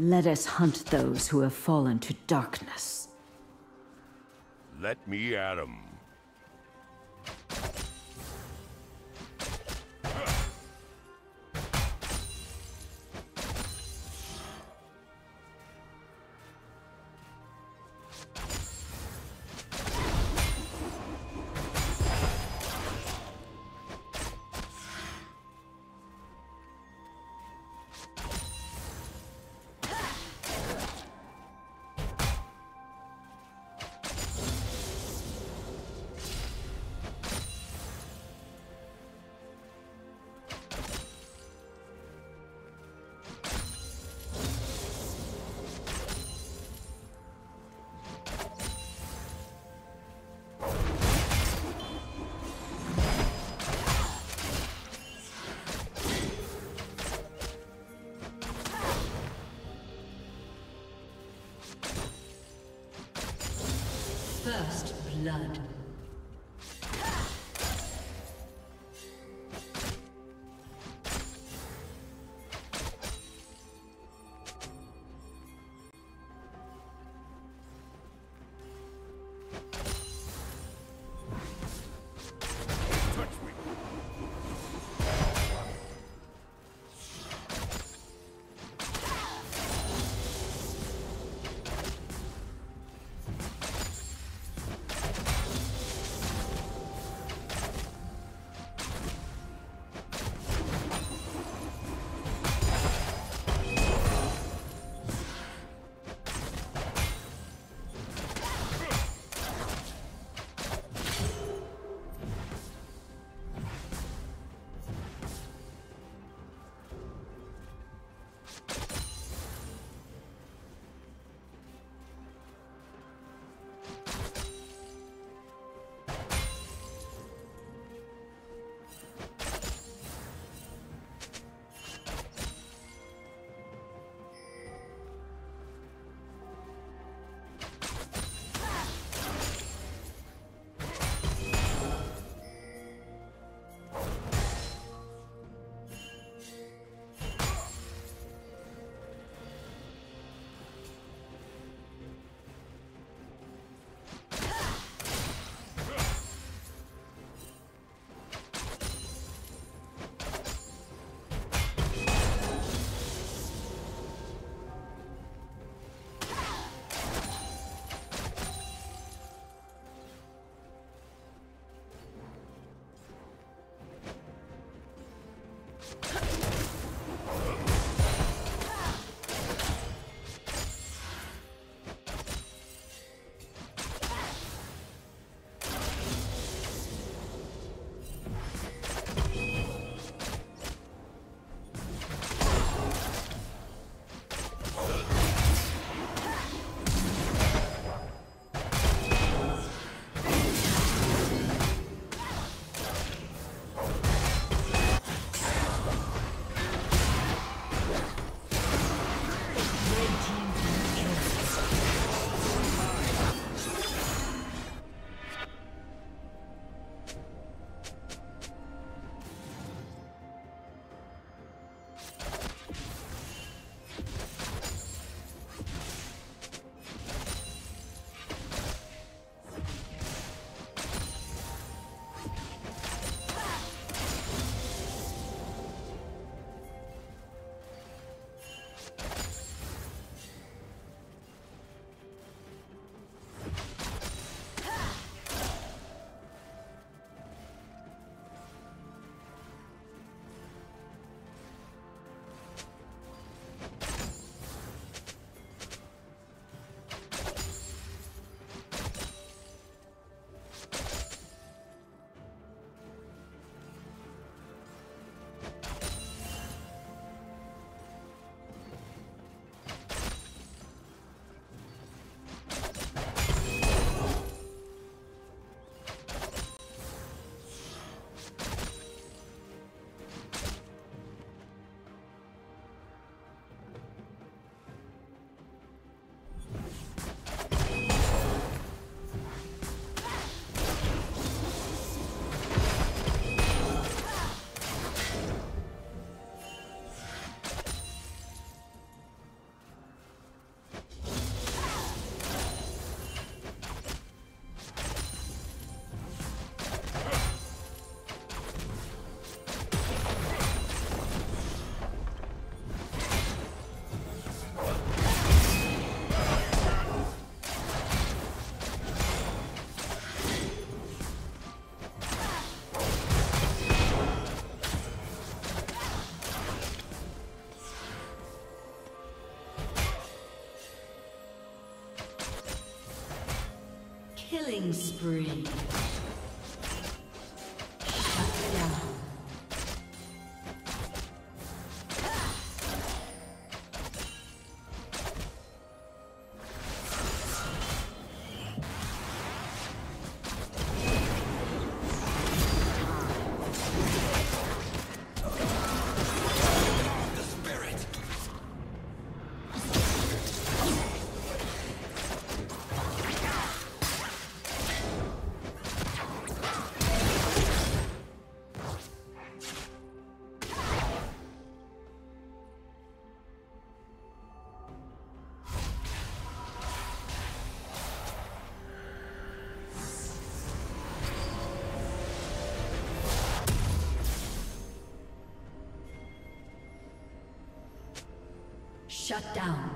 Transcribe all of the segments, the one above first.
Let us hunt those who have fallen to darkness. Let me at 'em. Blood. Killing spree. Shut down.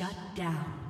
Shut down.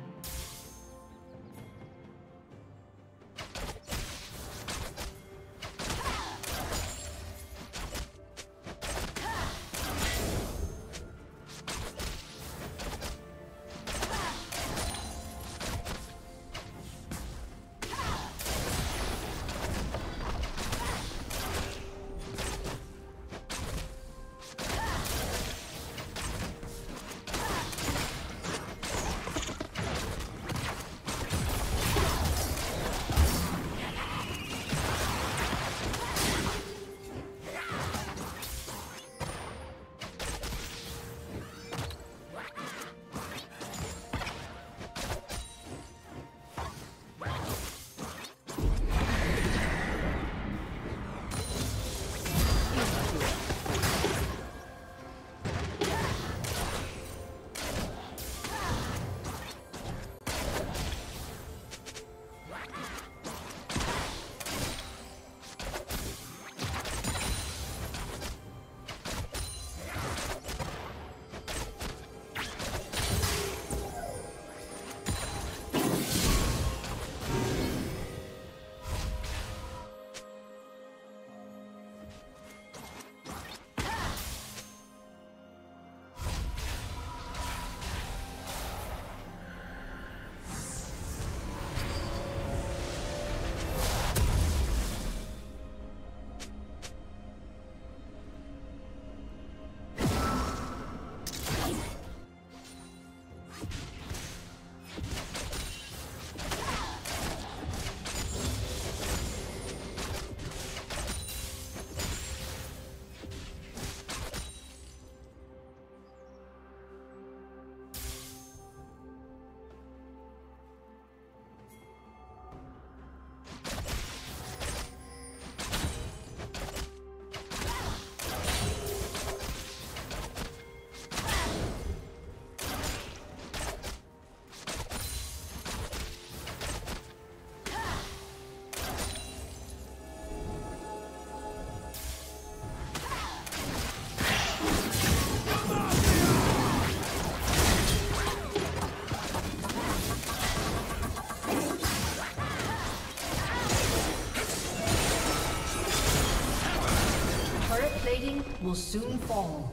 Soon fall.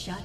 Shut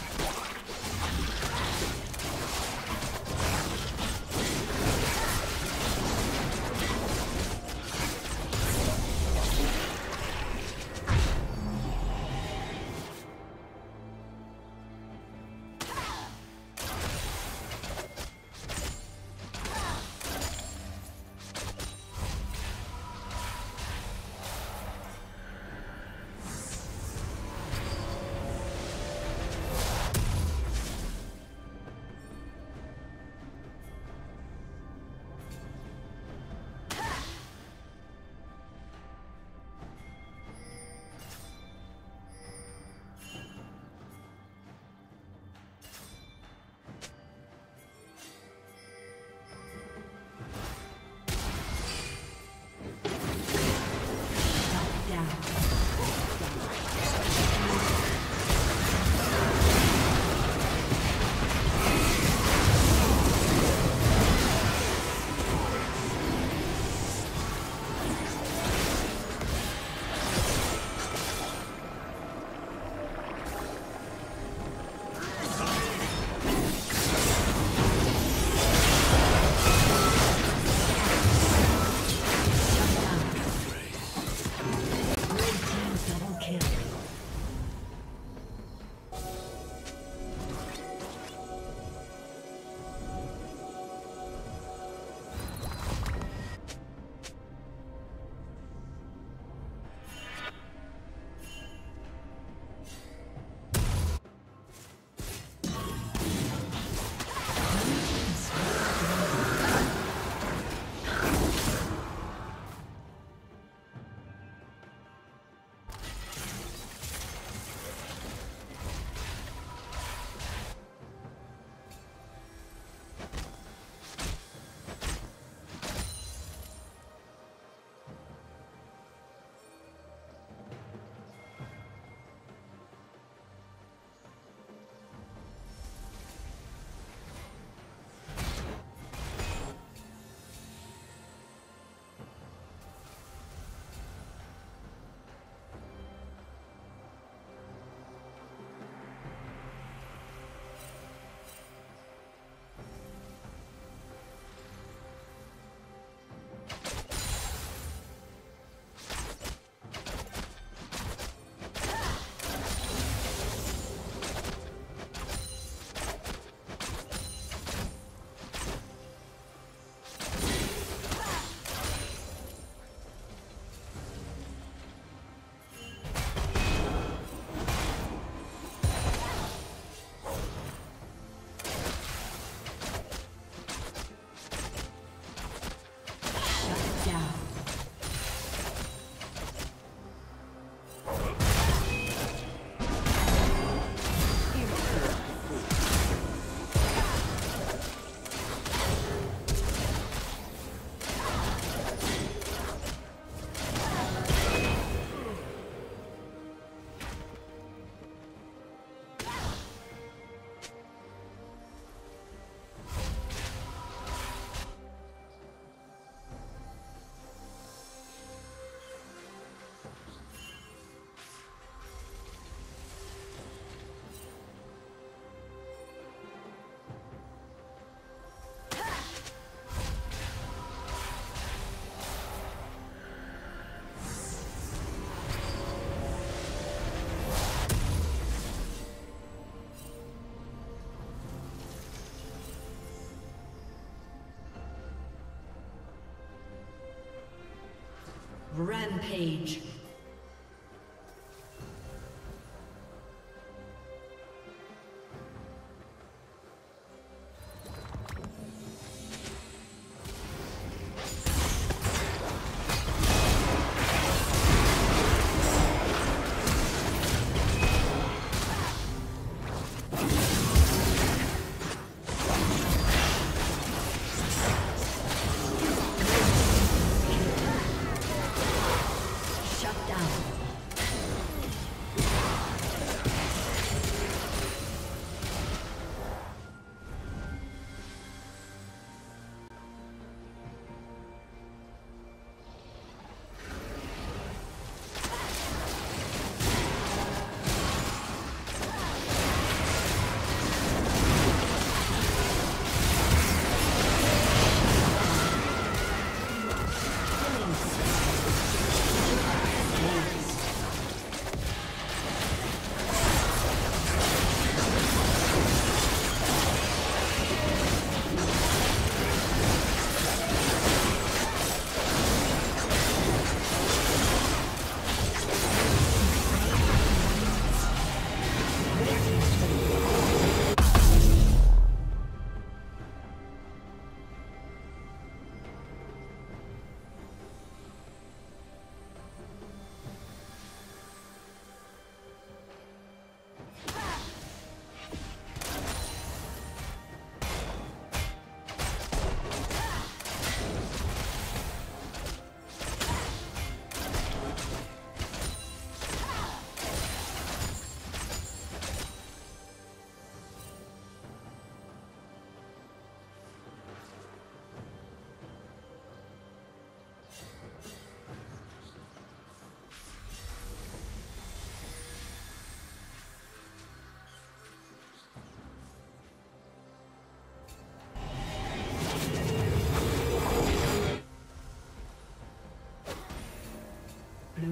Rampage.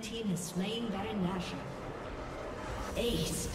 Team has slain Baron Nashor. Aced.